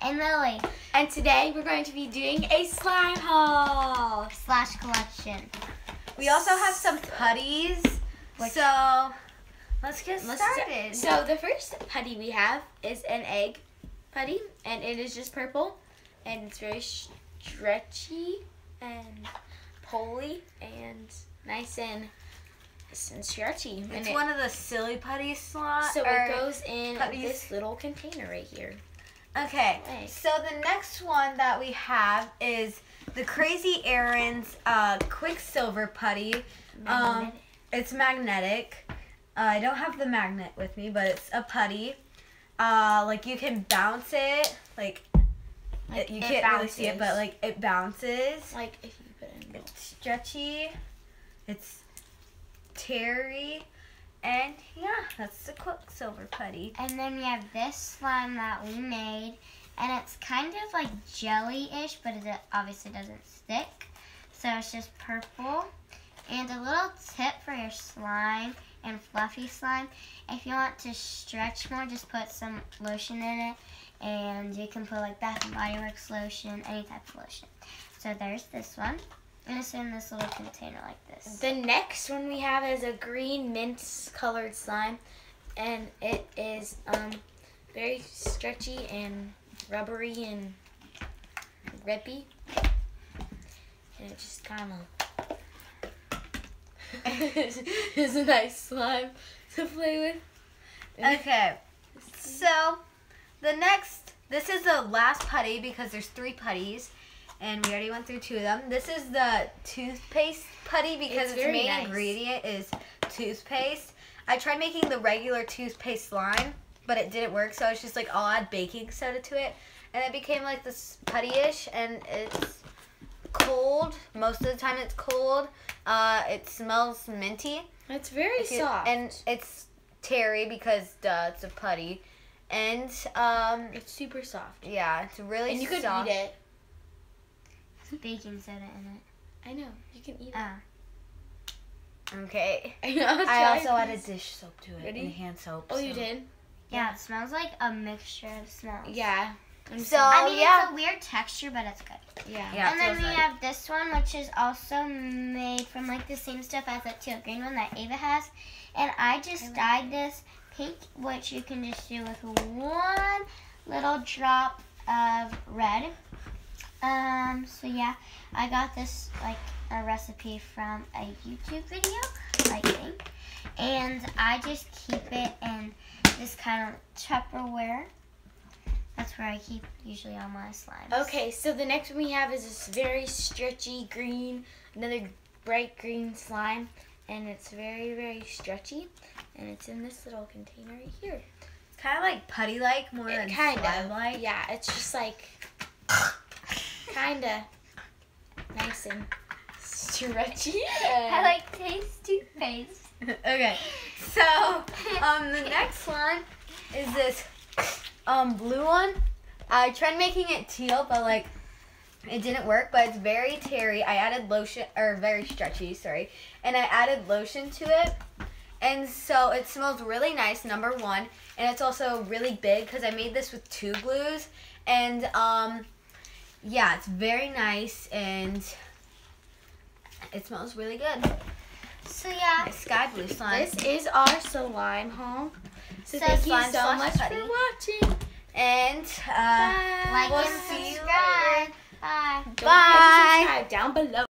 And Lily. And today we're going to be doing a slime haul. Slash collection. We also have some putties. Which- so let's get Let's started. So the first putty we have is an egg putty, and it is just purple, and it's very stretchy and pulley and nice and, and stretchy. and it's it- one of the silly putty slots. so it goes in putties. this little container right here. Okay. So the next one that we have is the Crazy Aaron's uh, Quicksilver putty. Um, it's magnetic. Uh, I don't have the magnet with me, but it's a putty. Uh, like you can bounce it. Like, Like, it, you it can't really see it, but like it bounces. like if you put it in It's stretchy. It's terry. And yeah, that's the Quicksilver putty. And then we have this slime that we made. And it's kind of like jelly-ish, but it obviously doesn't stick. So it's just purple. And a little tip for your slime and fluffy slime. If you want to stretch more, just put some lotion in it. And you can put like Bath and Body Works lotion, any type of lotion. So there's this one. And it's in this little container like this. The next one we have is a green mint colored slime and it is um very stretchy and rubbery and rippy. And it just kind of is a nice slime to play with. Okay, so the next, this is the last putty because there's three putties, and we already went through two of them. This is the toothpaste putty because It's its, main nice. ingredient is toothpaste. I tried making the regular toothpaste slime, but it didn't work, so I was just like, I'll add baking soda to it, and it became like this putty-ish, and it's cold. Most of the time it's cold. Uh, it smells minty. It's very you- soft. And it's terry because duh, it's a putty. And um it's super soft. yeah, it's really And you could eat it. Baking soda in it. I know. You can eat it. Ah. Okay. I know. I try also it, added dish soap to it Ready? and hand soap. Oh, you did? Yeah, it smells like a mixture of smells. Yeah. I'm So I mean, yeah. it's a weird texture, but it's good. yeah. Yeah, and then we like- have this one, which is also made from like the same stuff as that teal green one that Ava has. And I just dyed this pink, which you can just do with one little drop of red. Um, so yeah, I got this like a recipe from a YouTube video, I think. And I just keep it in this kind of Tupperware. That's where I keep usually all my slimes. Okay, so the next one we have is this very stretchy green, another bright green slime, and it's very, very stretchy, and it's in this little container right here. It's kind of like putty like more than slime-like. yeah, it's just like kind of nice and stretchy. I like taste toothpaste. okay. So um the next one is this um blue one. I tried making it teal, but like it didn't work. But it's very terry. I added lotion or very stretchy, sorry, and I added lotion to it, and so it smells really nice. Number one, and it's also really big because I made this with two glues, and um yeah, it's very nice and it smells really good. So yeah, Sky blue slime. This is our slime haul. So, So thank you so much for watching. And uh, like we'll and see you subscribe. later. Bye. Don't Bye. subscribe down below.